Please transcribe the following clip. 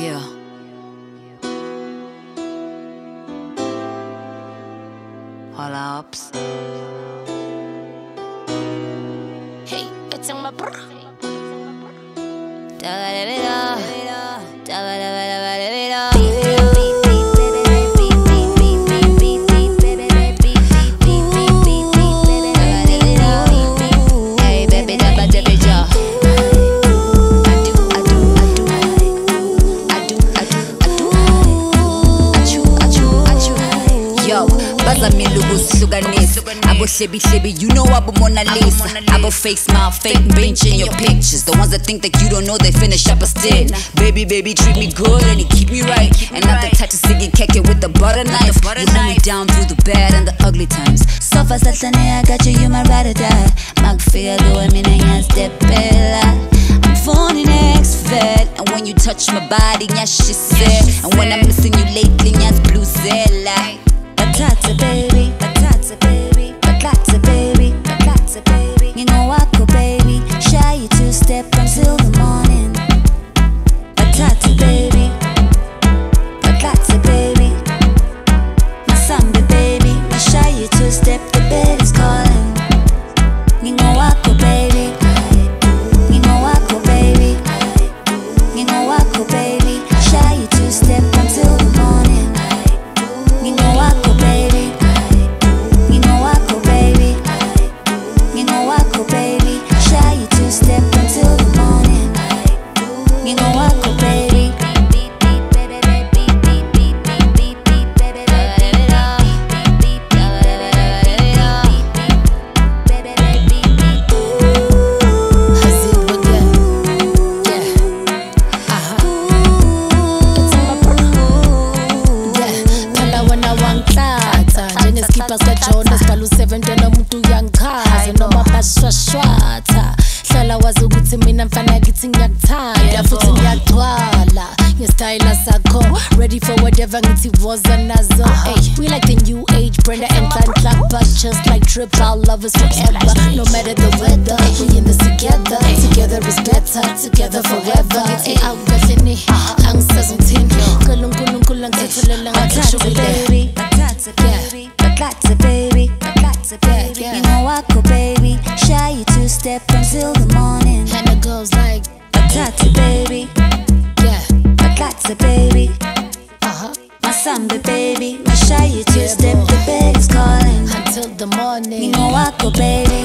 Yeah. Hola ups. Hey, it's in my bra. Baza milugu sihlukanisa abohlebihlebi you know I abo Mona Lisa abo fake smile fake bench in your pictures. The ones that think that you don't know they finish up a stick. Baby baby treat me good and you keep me right. And not the type to sing and kick it with the butter knife. You hold me down through the bad and the ugly times. Sofa sahlane I got you you my ride or die. Makufika kuwe mina ngiyazidebhela I'm phoning ex-vet And when you touch my body, ngiyashisela And when I'm missing you lately, ngiyaziblusela Bathatha baby, bathatha baby. Bathatha baby, njengesikhipha sibhala u-7 ntona umuntu uyangichaza noma bashwashwatha hlala wazi ukuthi mina mfana kithi ngiyakuthanda. Futhi ngiyagcwala. Ngesitayela sakho ready for whatever ngithi woza nazo Ay, we like the new age brenda and Clank but just like trip our lovers forever. no matter the weather we in this together. Together is better together forever. Ngithi awukahleni angisazongithini cela unkulunkulu angithethelele shubile baby, bathatha baby, bathatha baby, step until the morning. and it goes like Bathatha baby, yeah. Bathatha baby, uh-huh. Masambe baby, my shy you two step, the bed is calling. until the morning. Ngingowakho baby,